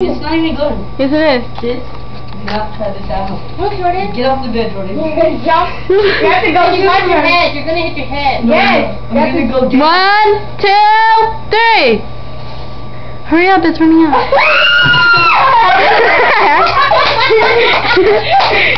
It's not even good. Yes, it is. This. Do not try this out. Look, Jordan. Get off the bed, Jordan. Jump. You have to go You're your your head. You're gonna hit your head. Yes. I'm gonna go down. One, two, three. Hurry up, it's running out.